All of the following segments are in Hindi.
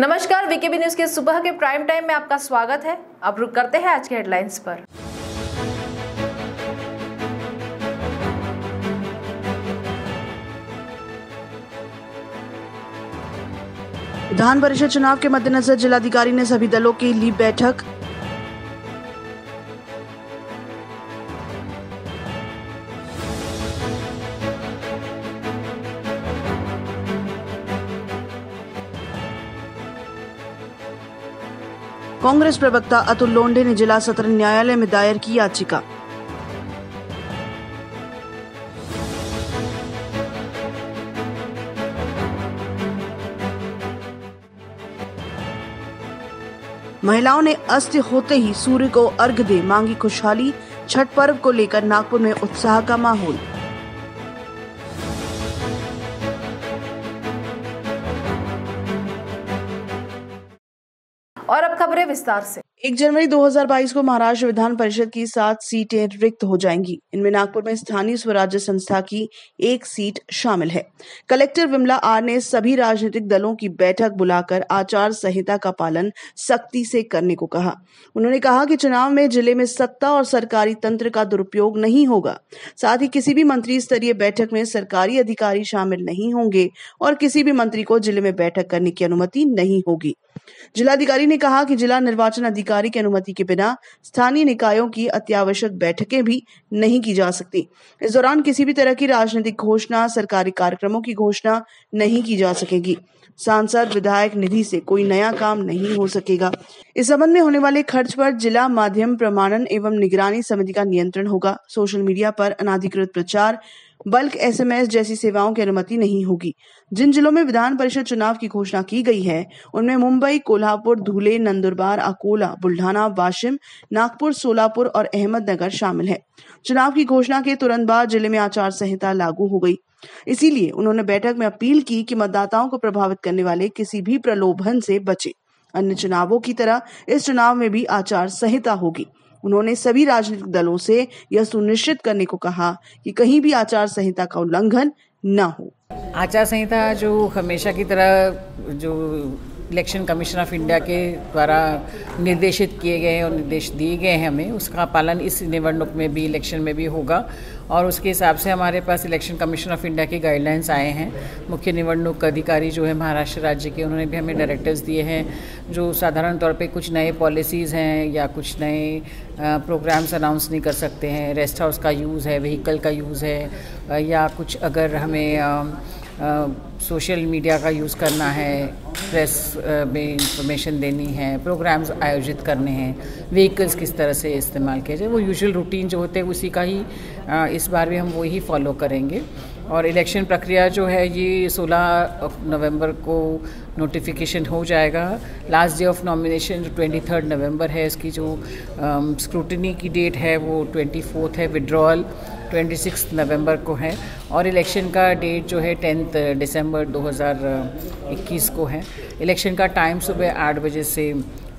नमस्कार वीकेबी न्यूज़ के सुबह के प्राइम टाइम में आपका स्वागत है। अब रुक करते हैं आज के हेडलाइंस पर। विधान परिषद चुनाव के मद्देनजर जिलाधिकारी ने सभी दलों की ली बैठक। कांग्रेस प्रवक्ता अतुल लोंढे ने जिला सत्र न्यायालय में दायर की याचिका। महिलाओं ने अस्त होते ही सूर्य को अर्घ दे मांगी खुशहाली, छठ पर्व को लेकर नागपुर में उत्साह का माहौल। विस्तार से। एक जनवरी 2022 को महाराष्ट्र विधान परिषद की सात सीटें रिक्त हो जाएँगी। इनमें नागपुर में स्थानीय स्वराज्य संस्था की एक सीट शामिल है। कलेक्टर विमला आर ने सभी राजनीतिक दलों की बैठक बुलाकर आचार संहिता का पालन सख्ती से करने को कहा। उन्होंने कहा कि चुनाव में ज़िले में सत्ता और सरकारी तंत्र का दुरुपयोग नहीं होगा। साथ ही किसी भी मंत्री स्तरीय बैठक में सरकारी अधिकारी शामिल नहीं होंगे और किसी भी मंत्री को ज़िले में बैठक करने की अनुमति नहीं होगी। जिलाधिकारी ने कहा कि जिला निर्वाचन अधिकारी की अनुमति के बिना स्थानीय निकायों की अत्यावश्यक बैठकें भी नहीं की जा सकती। इस दौरान किसी भी तरह की राजनीतिक घोषणा, सरकारी कार्यक्रमों की घोषणा नहीं की जा सकेगी। सांसद, विधायक निधि से कोई नया काम नहीं हो सकेगा। इस संबंध में होने वाले खर्च पर जिला माध्यम प्रमाणन एवं निगरानी समिति का नियंत्रण होगा। सोशल मीडिया पर अनाधिकृत प्रचार बल्क एसएमएस जैसी सेवाओं की अनुमति नहीं होगी। जिन जिलों में विधान परिषद चुनाव की घोषणा की गई है, उनमें मुंबई, कोल्हापुर, धुले, नंदुरबार, अकोला, बुल्ढाना, वाशिम, नागपुर, सोलापुर और अहमदनगर शामिल है। चुनाव की घोषणा के तुरंत बाद ज़िले में आचार संहिता लागू हो गई। इसीलिए उन्होंने बैठक में अपील की कि मतदाताओं को प्रभावित करने वाले किसी भी प्रलोभन से बचे। अन्य चुनावों की तरह इस चुनाव में भी आचार संहिता होगी। उन्होंने सभी राजनीतिक दलों से यह सुनिश्चित करने को कहा कि कहीं भी आचार संहिता का उल्लंघन न हो। आचार संहिता जो हमेशा की तरह जो इलेक्शन कमीशन ऑफ़ इंडिया के द्वारा निर्देशित किए गए और निर्देश दिए गए हैं हमें। उसका पालन इस निवडणुक में भी, इलेक्शन में भी होगा। और उसके हिसाब से हमारे पास इलेक्शन कमीशन ऑफ़ इंडिया के गाइडलाइंस आए हैं। मुख्य निवडणुक अधिकारी जो है महाराष्ट्र राज्य के, उन्होंने भी हमें डायरेक्टिव्स दिए हैं, जो साधारण तौर पे कुछ नए पॉलिसीज़ हैं या कुछ नए प्रोग्राम्स अनाउंस नहीं कर सकते हैं। रेस्ट हाउस का यूज़ है, व्हीकल का यूज़ है या कुछ अगर हमें सोशल मीडिया का यूज़ करना है, प्रेस में इंफॉर्मेशन देनी है प्रोग्राम्स आयोजित करने हैं व्हीकल्स किस तरह से इस्तेमाल किया जाए, वो यूजुअल रूटीन जो होते हैं उसी का ही इस बार भी हम वही फॉलो करेंगे। और इलेक्शन प्रक्रिया जो है, ये 16 नवंबर को नोटिफिकेशन हो जाएगा। लास्ट डे ऑफ़ नॉमिनेशन जो ट्वेंटी थर्ड नवंबर है, इसकी जो स्क्रूटनी की डेट है, वो ट्वेंटी है विड्रॉल ट्वेंटी सिक्स नवंबर को है और इलेक्शन का डेट जो है टेंथ दिसंबर 2021 को है। इलेक्शन का टाइम सुबह आठ बजे से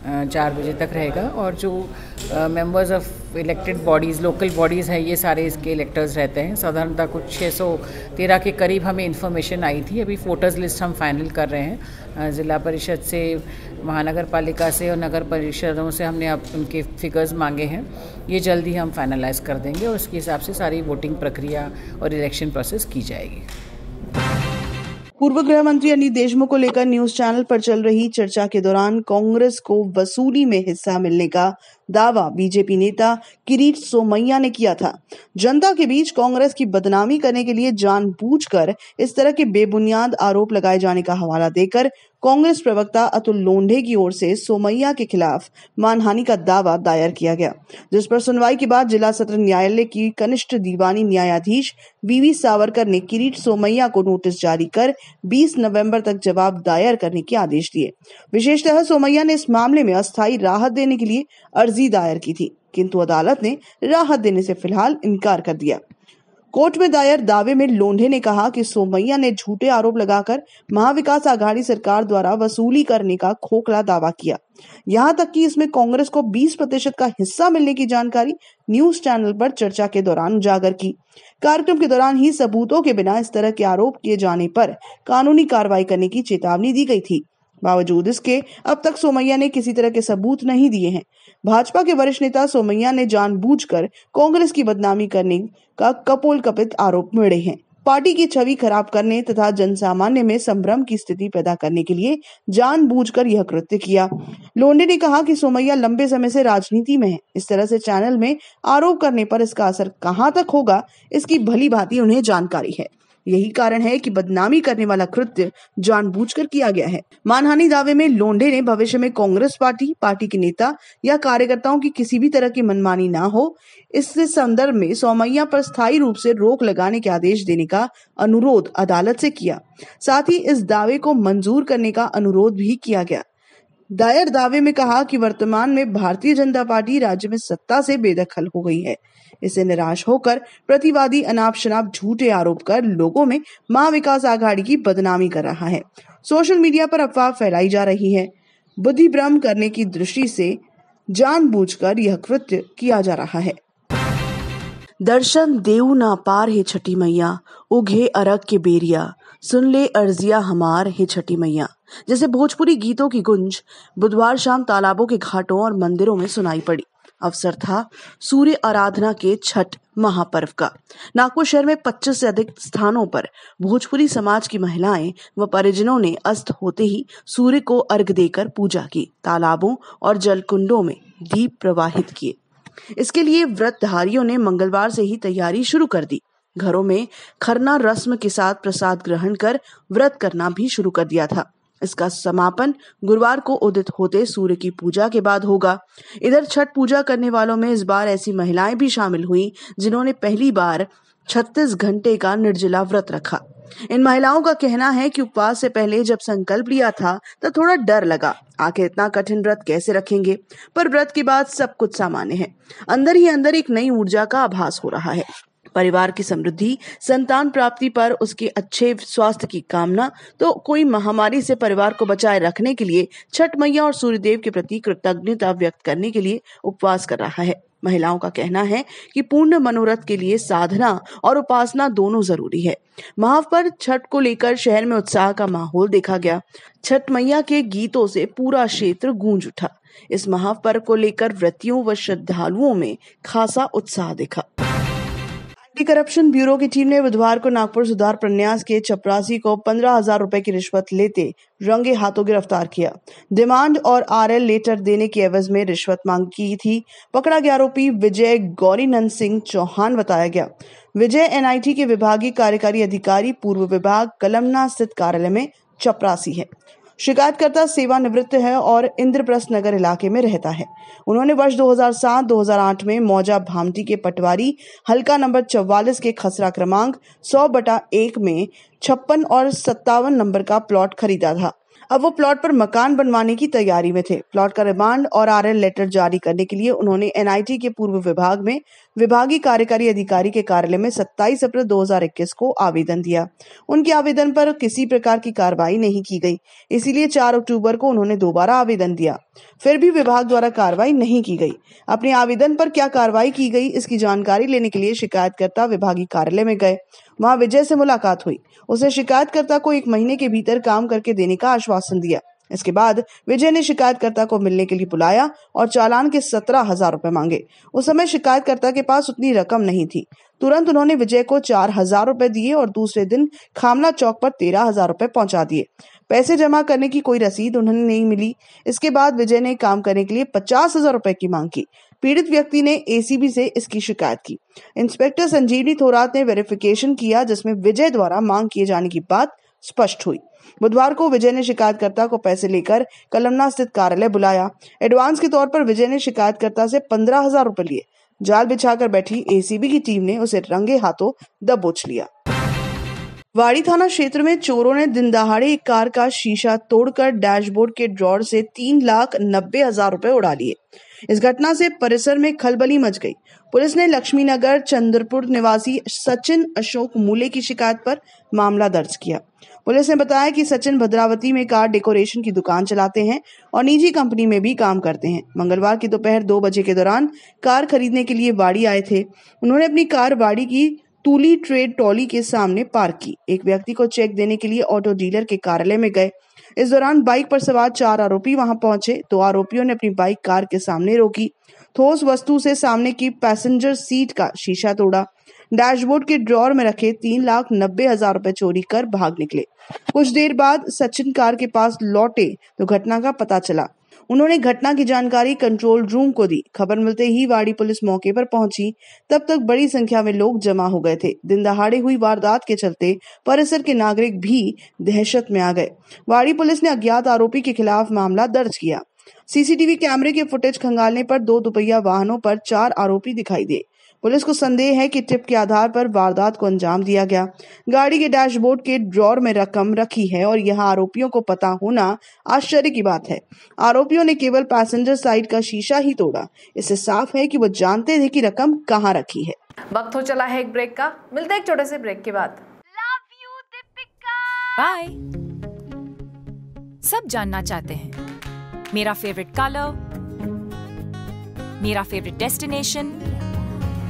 चार बजे तक रहेगा और जो members of elected bodies local bodies हैं, ये सारे इसके इलेक्टर्स रहते हैं। साधारणतः कुछ 613 के करीब हमें इन्फॉर्मेशन आई थी। अभी वोटर्स लिस्ट हम फाइनल कर रहे हैं। ज़िला परिषद से महानगर पालिका से और नगर परिषदों से हमने अब उनके फिगर्स मांगे हैं। ये जल्दी हम फाइनलाइज कर देंगे और उसके हिसाब से सारी वोटिंग प्रक्रिया और इलेक्शन प्रोसेस की जाएगी। पूर्व गृह मंत्री अनिल देशमुख को लेकर न्यूज़ चैनल पर चल रही चर्चा के दौरान कांग्रेस को वसूली में हिस्सा मिलने का दावा बीजेपी नेता किरीट सोमैया ने किया था। जनता के बीच कांग्रेस की बदनामी करने के लिए जानबूझकर इस तरह के बेबुनियाद आरोप लगाए जाने का हवाला देकर कांग्रेस प्रवक्ता अतुल लोंढे की ओर से सोमैया के खिलाफ मानहानि का दावा दायर किया गया। जिस पर सुनवाई के बाद जिला सत्र न्यायालय की कनिष्ठ दीवानी न्यायाधीश बीवी सावरकर ने किरीट सोमैया को नोटिस जारी कर 20 नवंबर तक जवाब दायर करने के आदेश दिए। विशेषतः सोमैया ने इस मामले में अस्थायी राहत देने के लिए अर्जी दायर की थी, किंतु अदालत ने राहत देने से फ़िलहाल इनकार कर दिया। कोर्ट में दायर दावे में लोंढे ने कहा कि सोमैया ने झूठे आरोप लगाकर महाविकास आघाड़ी सरकार द्वारा वसूली करने का खोखला दावा किया। यहाँ तक कि इसमें कांग्रेस को 20 प्रतिशत का हिस्सा मिलने की जानकारी न्यूज़ चैनल पर चर्चा के दौरान उजागर की। कार्यक्रम के दौरान ही सबूतों के बिना इस तरह के आरोप किए जाने पर कानूनी कार्रवाई करने की चेतावनी दी गई थी। बावजूद इसके, अब तक सोमैया ने किसी तरह के सबूत नहीं दिए हैं। भाजपा के वरिष्ठ नेता सोमैया ने जानबूझकर कांग्रेस की बदनामी करने का कपोल कपित आरोप मिले हैं। पार्टी की छवि खराब करने तथा जनसामान्य में संभ्रम की स्थिति पैदा करने के लिए जानबूझकर यह कृत्य किया। लोंडे ने कहा कि सोमैया लंबे समय से राजनीति में है। इस तरह से चैनल में आरोप करने पर इसका असर कहाँ तक होगा, इसकी भली भांति उन्हें जानकारी है। यही कारण है कि बदनामी करने वाला कृत्य जानबूझकर किया गया है। मानहानि दावे में लोंडे ने भविष्य में कांग्रेस पार्टी पार्टी के नेता या कार्यकर्ताओं की किसी भी तरह की मनमानी ना हो इस संदर्भ में सोमैया पर स्थायी रूप से रोक लगाने के आदेश देने का अनुरोध अदालत से किया। साथ ही इस दावे को मंजूर करने का अनुरोध भी किया गया। दायर दावे में कहा कि वर्तमान में भारतीय जनता पार्टी राज्य में सत्ता से बेदखल हो गई है। इसे निराश होकर प्रतिवादी अनाप शनाप झूठे आरोप कर लोगों में महा विकास आघाड़ी की बदनामी कर रहा है। सोशल मीडिया पर अफवाह फैलाई जा रही है। बुद्धि भ्रम करने की दृष्टि से जानबूझकर यह कृत्य किया जा रहा है। दर्शन देऊ ना पार है छठी मैया, उघे अरग के बेरिया। सुन ले अर्जिया हमार हे छठी मैया। जैसे भोजपुरी गीतों की गुंज बुधवार शाम तालाबों के घाटों और मंदिरों में सुनाई पड़ी। अवसर था सूर्य आराधना के छठ महापर्व का। नागपुर शहर में 25 से अधिक स्थानों पर भोजपुरी समाज की महिलाएँ व परिजनों ने अस्त होते ही सूर्य को अर्घ देकर पूजा की, तालाबों और जलकुंडों में दीप प्रवाहित किए। इसके लिए व्रतधारियों ने मंगलवार से ही तैयारी शुरू कर दी। घरों में खरना रस्म के साथ प्रसाद ग्रहण कर व्रत करना भी शुरू कर दिया था। इसका समापन गुरुवार को उदित होते सूर्य की पूजा के बाद होगा। इधर छठ पूजा करने वालों में इस बार ऐसी महिलाएँ भी शामिल हुई, जिन्होंने पहली बार 36 घंटे का निर्जला व्रत रखा। इन महिलाओं का कहना है कि उपवास से पहले जब संकल्प लिया था तो थोड़ा डर लगा। आखिर इतना कठिन व्रत कैसे रखेंगे? पर व्रत के बाद सब कुछ सामान्य है। अंदर ही अंदर एक नई ऊर्जा का आभास हो रहा है। परिवार की समृद्धि, संतान प्राप्ति पर उसके अच्छे स्वास्थ्य की कामना तो कोई महामारी से परिवार को बचाए रखने के लिए छठ मैया और सूर्यदेव के प्रति कृतज्ञता व्यक्त करने के लिए उपवास कर रहा है। महिलाओं का कहना है कि पूर्ण मनोरथ के लिए साधना और उपासना दोनों ज़रूरी है। महापर्व छठ को लेकर शहर में उत्साह का माहौल देखा गया। छठ मैया के गीतों से पूरा क्षेत्र गूंज उठा। इस महापर्व को लेकर व्रतियों व श्रद्धालुओं में खासा उत्साह दिखा। एंटी करप्शन ब्यूरो की टीम ने बुधवार को नागपुर सुधार प्रन्यास के चपरासी को पंद्रह हज़ार रूपए की रिश्वत लेते रंगे हाथों गिरफ़्तार किया। डिमांड और आरएल लेटर देने की एवज में रिश्वत मांग की थी। पकड़ा गया आरोपी विजय गौरीनंद सिंह चौहान बताया गया। विजय एनआईटी के विभागीय कार्यकारी अधिकारी, पूर्व विभाग, कलमना स्थित कार्यालय में चपरासी है। शिकायतकर्ता सेवानिवृत्त है और इंद्रप्रस्थ नगर इलाके में रहता है। उन्होंने वर्ष 2007-2008 में मौजा भामटी के पटवारी हल्का नंबर 44 के खसरा क्रमांक 100 बटा एक में छप्पन और सत्तावन नंबर का प्लॉट खरीदा था। अब वो प्लॉट पर मकान बनवाने की तैयारी में थे। प्लॉट का रिमांड और आरएल लेटर जारी करने के लिए उन्होंने एनआईटी के पूर्व विभाग में विभागीय कार्यकारी अधिकारी के कार्यालय में 27 अप्रैल 2021 को आवेदन दिया। उनके आवेदन पर किसी प्रकार की कार्रवाई नहीं की गई। इसीलिए 4 अक्टूबर को उन्होंने दोबारा आवेदन दिया। फिर भी विभाग द्वारा कार्रवाई नहीं की गई। अपने आवेदन पर क्या कार्रवाई की गई, इसकी जानकारी लेने के लिए शिकायतकर्ता विभागीय कार्यालय में गए। वहाँ विजय से मुलाकात हुई। उसने शिकायतकर्ता को एक महीने के भीतर काम करके देने का आश्वासन दिया। इसके बाद विजय ने शिकायतकर्ता को मिलने के लिए बुलाया और चालान के सत्रह हज़ार रूपए मांगे। उस समय शिकायतकर्ता के पास उतनी रकम नहीं थी। तुरंत उन्होंने विजय को चार हज़ार रूपए दिए और दूसरे दिन खामला चौक पर तेरह हज़ार रूपए पहुँचा दिए। पैसे जमा करने की कोई रसीद उन्हें नहीं मिली। इसके बाद विजय ने काम करने के लिए पचास हज़ार रूपए की मांग की। पीड़ित व्यक्ति ने एसीबी से इसकी शिकायत की। इंस्पेक्टर संजीवनी थोरात ने वेरिफिकेशन किया, जिसमें विजय द्वारा मांग किए जाने की बात स्पष्ट हुई। बुधवार को विजय ने शिकायतकर्ता को पैसे लेकर कलमना स्थित कार्यालय बुलाया। एडवांस के तौर पर विजय ने शिकायतकर्ता से पंद्रह हज़ार रूपए लिए। जाल बिछाकर बैठी एसीबी की टीम ने उसे रंगे हाथों दबोच लिया। वाड़ी थाना क्षेत्र में चोरों ने दिन दहाड़े एक कार का शीशा तोड़कर डैशबोर्ड के ड्रॉर से तीन लाख नब्बे हज़ार रूपए उड़ा लिए। इस घटना से परिसर में खलबली मच गई। पुलिस ने लक्ष्मीनगर चंद्रपुर निवासी सचिन अशोक मूले की शिकायत पर मामला दर्ज किया। पुलिस ने बताया कि सचिन भद्रावती में कार डेकोरेशन की दुकान चलाते हैं और निजी कंपनी में भी काम करते हैं। मंगलवार की दोपहर दो बजे के दौरान कार खरीदने के लिए बाड़ी आए थे। उन्होंने अपनी कार बाड़ी की तूली ट्रेड टॉली के सामने पार्क की। एक व्यक्ति को चेक देने के लिए ऑटो डीलर के कार्यालय में गए। इस दौरान बाइक पर सवार चार आरोपी वहाँ पहुँचे। तो आरोपियों ने अपनी बाइक कार के सामने रोकी। ठोस वस्तु से सामने की पैसेंजर सीट का शीशा तोड़ा। डैशबोर्ड के ड्रॉर में रखे तीन लाख नब्बे हज़ार रुपए चोरी कर भाग निकले। कुछ देर बाद सचिन कार के पास लौटे तो घटना का पता चला। उन्होंने घटना की जानकारी कंट्रोल रूम को दी। खबर मिलते ही वाड़ी पुलिस मौके पर पहुँची। तब तक बड़ी संख्या में लोग जमा हो गए थे। दिन दहाड़े हुई वारदात के चलते परिसर के नागरिक भी दहशत में आ गए। वाड़ी पुलिस ने अज्ञात आरोपी के खिलाफ मामला दर्ज किया। सीसीटीवी कैमरे के फुटेज खंगालने पर दो दुपहिया वाहनों पर चार आरोपी दिखाई दिए। पुलिस को संदेह है कि टिप के आधार पर वारदात को अंजाम दिया गया। गाड़ी के डैशबोर्ड के ड्रॉर में रकम रखी है और यह आरोपियों को पता होना आश्चर्य की बात है। आरोपियों ने केवल पैसेंजर साइड का शीशा ही तोड़ा। इससे साफ़ है कि वो जानते थे कि रकम कहाँ रखी है। वक्त हो चला है एक ब्रेक का। मिलते हैं एक छोटे से ब्रेक के बाद। बाय सब जानना चाहते हैं। मेरा फेवरेट कलर मेरा favourite destination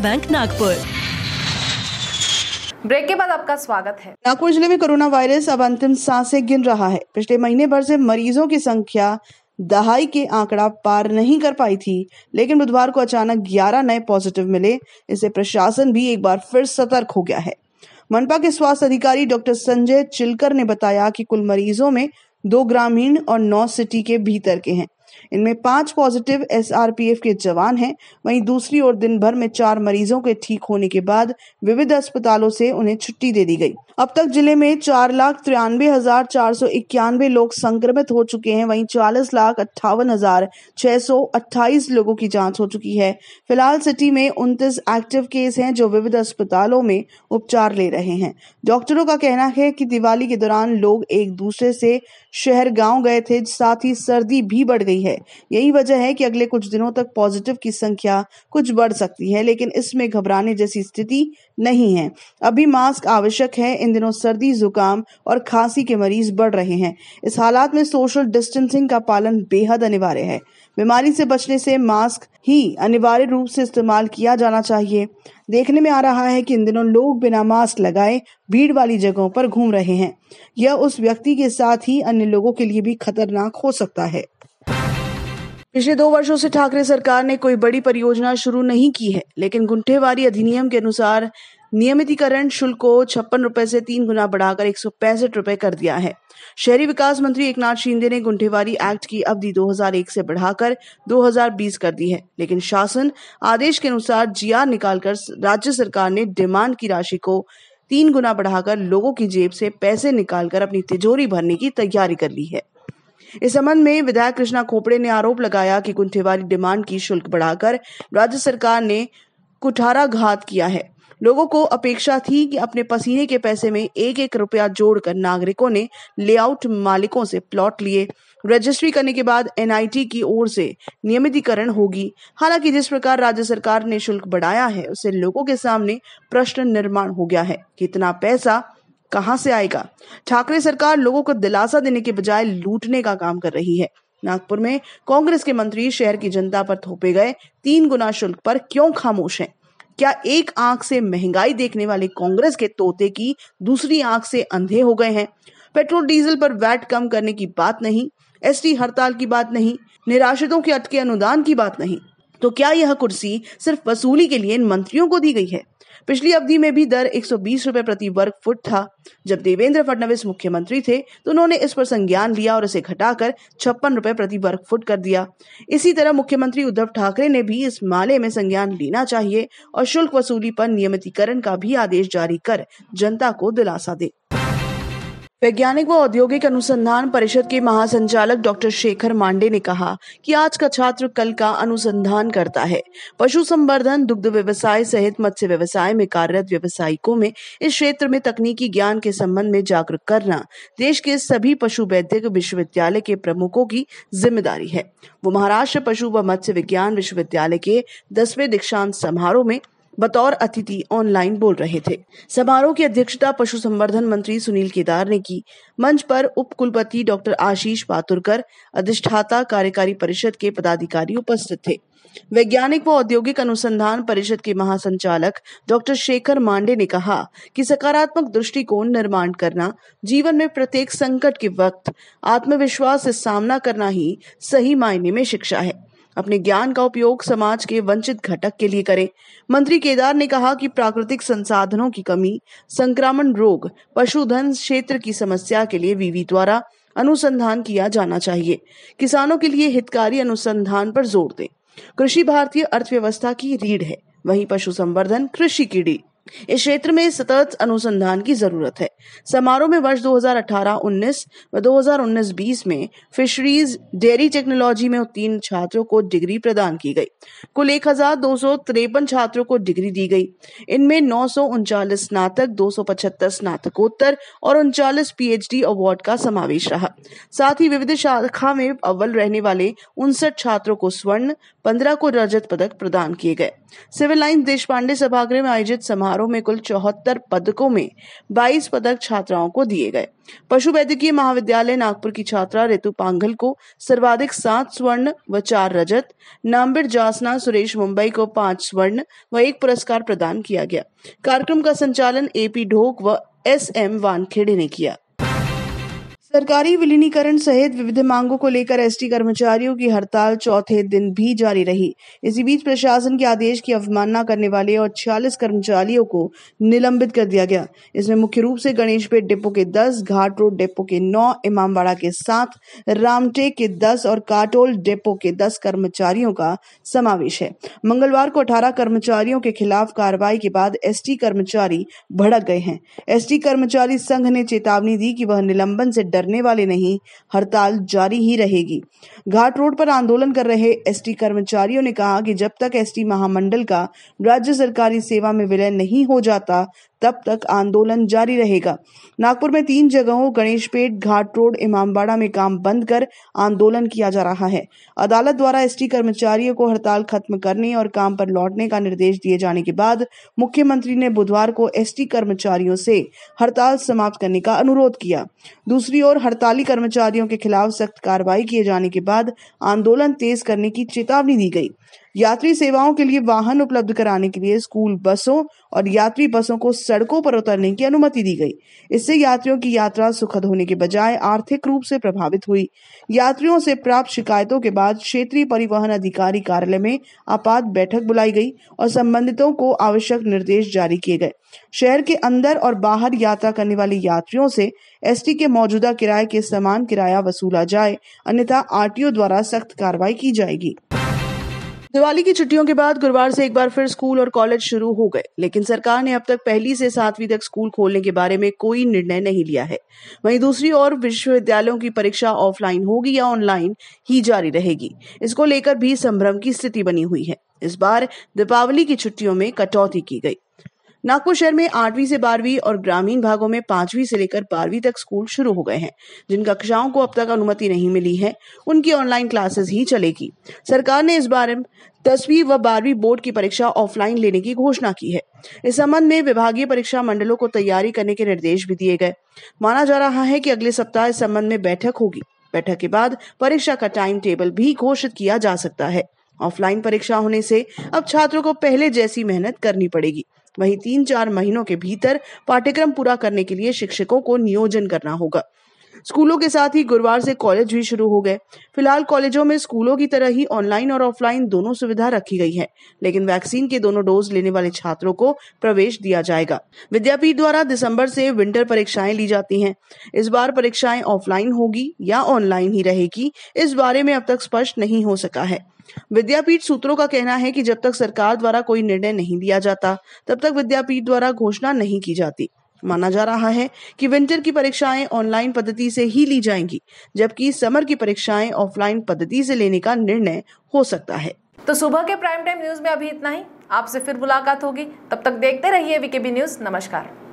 bank Nagpur. Break के बाद आपका स्वागत है। नागपुर ज़िले में कोरोना वायरस अब अंतिम साँसें गिन रहा है। पिछले महीने भर से मरीजों की संख्या दहाई के आंकड़ा पार नहीं कर पाई थी लेकिन बुधवार को अचानक 11 नए पॉजिटिव मिले इससे प्रशासन भी एक बार फिर सतर्क हो गया है। मनपा के स्वास्थ्य अधिकारी डॉक्टर संजय चिलकर ने बताया कि कुल मरीजों में दो ग्रामीण और नौ सिटी के भीतर के हैं। इनमें पाँच पॉजिटिव एसआरपीएफ के जवान हैं। वहीं दूसरी ओर दिन भर में चार मरीजों के ठीक होने के बाद विविध अस्पतालों से उन्हें छुट्टी दे दी गई। अब तक ज़िले में चार लाख तिरानवे हज़ार चार सौ इक्यानवे लोग संक्रमित हो चुके हैं। वहीं चालीस लाख अट्ठावन हज़ार छह सौ अट्ठाईस लोगों की जाँच हो चुकी है। फ़िलहाल सिटी में उनतीस एक्टिव केस हैं जो विविध अस्पतालों में उपचार ले रहे हैं। डॉक्टरों का कहना है कि दिवाली के दौरान लोग एक दूसरे से शहर गाँव गए थे, साथ ही सर्दी भी बढ़ गई है। यही वजह है कि अगले कुछ दिनों तक पॉजिटिव की संख्या कुछ बढ़ सकती है, लेकिन इसमें घबराने जैसी स्थिति नहीं है। अभी मास्क आवश्यक है इन दिनों सर्दी, जुकाम और खांसी के मरीज़ बढ़ रहे हैं। इस हालात में सोशल डिस्टेंसिंग का पालन बेहद अनिवार्य है। बीमारी से बचने से मास्क ही अनिवार्य रूप से इस्तेमाल किया जाना चाहिए। देखने में आ रहा है कि इन दिनों लोग बिना मास्क लगाए भीड़ वाली जगहों पर घूम रहे हैं। यह उस व्यक्ति के साथ ही अन्य लोगों के लिए भी खतरनाक हो सकता है। पिछले दो वर्षों से ठाकरे सरकार ने कोई बड़ी परियोजना शुरू नहीं की है, लेकिन गुंठेवारी अधिनियम के अनुसार नियमितीकरण शुल्क को छप्पन रुपए से तीन गुना बढ़ाकर एक सौ पैंसठ रुपए कर दिया है। शहरी विकास मंत्री एकनाथ शिंदे ने गुंठेवारी एक्ट की अवधि 2001 से बढ़ाकर 2020 कर दी है, लेकिन शासन आदेश के अनुसार जीआर निकालकर राज्य सरकार ने डिमांड की राशि को तीन गुना बढ़ाकर लोगों की जेब से पैसे निकालकर अपनी तिजोरी भरने की तैयारी कर ली है। इस संबंध में विधायक कृष्णा खोपड़े ने आरोप लगाया कि गुंठेवारी डिमांड की शुल्क बढ़ाकर राज्य सरकार ने कुठारा घात किया है। लोगों को अपेक्षा थी कि अपने पसीने के पैसे में एक एक रुपया जोड़कर नागरिकों ने लेआउट मालिकों से प्लॉट लिए। रजिस्ट्री करने के बाद एनआईटी की ओर से नियमितीकरण होगी। हालाँकि जिस प्रकार राज्य सरकार ने शुल्क बढ़ाया है, उससे लोगों के सामने प्रश्न निर्माण हो गया है कि इतना पैसा कहाँ से आएगा? ठाकरे सरकार लोगों को दिलासा देने के बजाय लूटने का काम कर रही है। नागपुर में कांग्रेस के मंत्री शहर की जनता पर थोपे गए तीन गुना शुल्क पर क्यों खामोश हैं? क्या एक आँख से महँगाई देखने वाले कांग्रेस के तोते की दूसरी आँख से अंधे हो गए हैं? पेट्रोल, डीजल पर वैट कम करने की बात नहीं, एसटी हड़ताल की बात नहीं, निराश्रितों के अटके अनुदान की बात नहीं। तो क्या यह कुर्सी सिर्फ़ वसूली के लिए इन मंत्रियों को दी गई है? पिछली अवधि में भी दर एक रुपए प्रति वर्ग फुट था। जब देवेंद्र फडणवीस मुख्यमंत्री थे तो उन्होंने इस पर संज्ञान लिया और इसे घटाकर छप्पन रुपए प्रति वर्ग फुट कर दिया। इसी तरह मुख्यमंत्री उद्धव ठाकरे ने भी इस माले में संज्ञान लेना चाहिए और शुल्क वसूली पर नियमितीकरण का भी आदेश जारी कर जनता को दिलासा दे। वैज्ञानिक व औद्योगिक अनुसंधान परिषद के महासंचालक डॉक्टर शेखर मांडे ने कहा कि आज का छात्र कल का अनुसंधान करता है। पशु संवर्धन दुग्ध व्यवसाय सहित मत्स्य व्यवसाय में कार्यरत व्यवसायिकों में इस क्षेत्र में तकनीकी ज्ञान के संबंध में जागरूक करना देश के सभी पशु वैद्यक विश्वविद्यालय के प्रमुखों की ज़िम्मेदारी है। वो महाराष्ट्र पशु व मत्स्य विज्ञान विश्वविद्यालय के दसवें दीक्षांत समारोह में बतौर अतिथि ऑनलाइन बोल रहे थे। समारोह की अध्यक्षता पशु संवर्धन मंत्री सुनील केदार ने की। मंच पर उप कुलपति डॉक्टर आशीष पातुरकर, अधिष्ठाता कार्यकारी परिषद के पदाधिकारी उपस्थित थे। वैज्ञानिक व औद्योगिक अनुसंधान परिषद के महासंचालक डॉक्टर शेखर मांडे ने कहा कि सकारात्मक दृष्टिकोण निर्माण करना, जीवन में प्रत्येक संकट के वक्त आत्मविश्वास से सामना करना ही सही मायने में शिक्षा है। अपने ज्ञान का उपयोग समाज के वंचित घटक के लिए करें। मंत्री केदार ने कहा कि प्राकृतिक संसाधनों की कमी, संक्रमण रोग, पशुधन क्षेत्र की समस्या के लिए वीवी द्वारा अनुसंधान किया जाना चाहिए। किसानों के लिए हितकारी अनुसंधान पर ज़ोर दें। कृषि भारतीय अर्थव्यवस्था की रीढ़ है। वहीं पशु संवर्धन कृषि की रीढ़ इस क्षेत्र में सतत अनुसंधान की ज़रूरत है। समारोह में वर्ष 2018-19 व 2019-20 में फिशरीज डेयरी टेक्नोलॉजी में उत्तीर्ण छात्रों को डिग्री प्रदान की गई। कुल एक छात्रों को डिग्री दी गई। इनमें नौ स्नातक, दो सौ पचहत्तर स्नातकोत्तर और उनचालीस पीएचडी अवार्ड का समावेश रहा। साथ ही विविध शाखा में अव्वल रहने वाले उनसठ छात्रों को स्वर्ण पंद्रह को रजत पदक प्रदान किए गए। सिविल लाइन देश पांडे सभागृह में आयोजित समारोह में कुल चौहत्तर पदकों में 22 पदक छात्राओं को दिए गए। पशु वैद्यकीय महाविद्यालय नागपुर की छात्रा ऋतु पांगल को सर्वाधिक सात स्वर्ण व चार रजत नामबिर जासना सुरेश मुंबई को पाँच स्वर्ण व एक पुरस्कार प्रदान किया गया। कार्यक्रम का संचालन एपी ढोक व एस एम वानखेड़े ने किया। सरकारी विलीनीकरण सहित विविध मांगों को लेकर एसटी कर्मचारियों की हड़ताल चौथे दिन भी जारी रही। इसी बीच प्रशासन के आदेश की अवमानना करने वाले और छियालीस कर्मचारियों को निलंबित कर दिया गया। इसमें मुख्य रूप से गणेश पेट डिपो के दस, घाट रोड डिपो के नौ, इमामबाड़ा के सात, रामटेक के दस और काटोल डिपो के दस कर्मचारियों का समावेश है। मंगलवार को अठारह कर्मचारियों के खिलाफ कार्रवाई के बाद एसटी कर्मचारी भड़क गए हैं। एस कर्मचारी संघ ने चेतावनी दी कि वह निलंबन से डरने वाले नहीं, हड़ताल जारी ही रहेगी। घाट रोड पर आंदोलन कर रहे एसटी कर्मचारियों ने कहा कि जब तक एसटी महामंडल का राज्य सरकारी सेवा में विलय नहीं हो जाता तब तक आंदोलन जारी रहेगा। नागपुर में तीन जगहों, गणेशपेट, घाट रोड, इमामबाड़ा में काम बंद कर आंदोलन किया जा रहा है। अदालत द्वारा एसटी कर्मचारियों को हड़ताल खत्म करने और काम पर लौटने का निर्देश दिए जाने के बाद मुख्यमंत्री ने बुधवार को एसटी कर्मचारियों से हड़ताल समाप्त करने का अनुरोध किया। दूसरी ओर, हड़ताली कर्मचारियों के खिलाफ सख्त कार्रवाई किए जाने के बाद आंदोलन तेज करने की चेतावनी दी गई। यात्री सेवाओं के लिए वाहन उपलब्ध कराने के लिए स्कूल बसों और यात्री बसों को सड़कों पर उतरने की अनुमति दी गई। इससे यात्रियों की यात्रा सुखद होने के बजाय आर्थिक रूप से प्रभावित हुई। यात्रियों से प्राप्त शिकायतों के बाद क्षेत्रीय परिवहन अधिकारी कार्यालय में आपात बैठक बुलाई गई और संबंधितों को आवश्यक निर्देश जारी किए गए। शहर के अंदर और बाहर यात्रा करने वाले यात्रियों से एसटी के मौजूदा किराए के समान किराया वसूला जाए, अन्यथा आरटीओ द्वारा सख्त कार्रवाई की जाएगी। दिवाली की छुट्टियों के बाद गुरुवार से एक बार फिर स्कूल और कॉलेज शुरू हो गए, लेकिन सरकार ने अब तक पहली से सातवीं तक स्कूल खोलने के बारे में कोई निर्णय नहीं लिया है। वहीं दूसरी ओर विश्वविद्यालयों की परीक्षा ऑफलाइन होगी या ऑनलाइन ही जारी रहेगी। इसको लेकर भी संभ्रम की स्थिति बनी हुई है। इस बार दीपावली की छुट्टियों में कटौती की गई। नागपुर शहर में आठवीं से बारहवीं और ग्रामीण भागों में पांचवी से लेकर बारहवीं तक स्कूल शुरू हो गए हैं। जिन कक्षाओं को अब तक अनुमति नहीं मिली है, उनकी ऑनलाइन क्लासेस ही चलेगी। सरकार ने इस बारे में दसवीं व बारहवीं बोर्ड की परीक्षा ऑफलाइन लेने की घोषणा की है। इस संबंध में विभागीय परीक्षा मंडलों को तैयारी करने के निर्देश भी दिए गए। माना जा रहा है कि अगले सप्ताह इस संबंध में बैठक होगी। बैठक के बाद परीक्षा का टाइम टेबल भी घोषित किया जा सकता है। ऑफलाइन परीक्षा होने से अब छात्रों को पहले जैसी मेहनत करनी पड़ेगी। वहीं तीन चार महीनों के भीतर पाठ्यक्रम पूरा करने के लिए शिक्षकों को नियोजन करना होगा। स्कूलों के साथ ही गुरुवार से कॉलेज भी शुरू हो गए। फ़िलहाल कॉलेजों में स्कूलों की तरह ही ऑनलाइन और ऑफलाइन दोनों सुविधा रखी गई है, लेकिन वैक्सीन के दोनों डोज लेने वाले छात्रों को प्रवेश दिया जाएगा। विद्यापीठ द्वारा दिसंबर से विंटर परीक्षाएँ ली जाती हैं। इस बार परीक्षाएँ ऑफलाइन होगी या ऑनलाइन ही रहेगी, इस बारे में अब तक स्पष्ट नहीं हो सका है। विद्यापीठ सूत्रों का कहना है कि जब तक सरकार द्वारा कोई निर्णय नहीं दिया जाता, तब तक विद्यापीठ द्वारा घोषणा नहीं की जाती। माना जा रहा है कि विंटर की परीक्षाएँ ऑनलाइन पद्धति से ही ली जाएँगी, जबकि समर की परीक्षाएँ ऑफलाइन पद्धति से लेने का निर्णय हो सकता है। तो सुबह के प्राइम टाइम न्यूज़ में अभी इतना ही। आपसे फिर मुलाकात होगी। तब तक देखते रहिए वीकेबी न्यूज़। नमस्कार।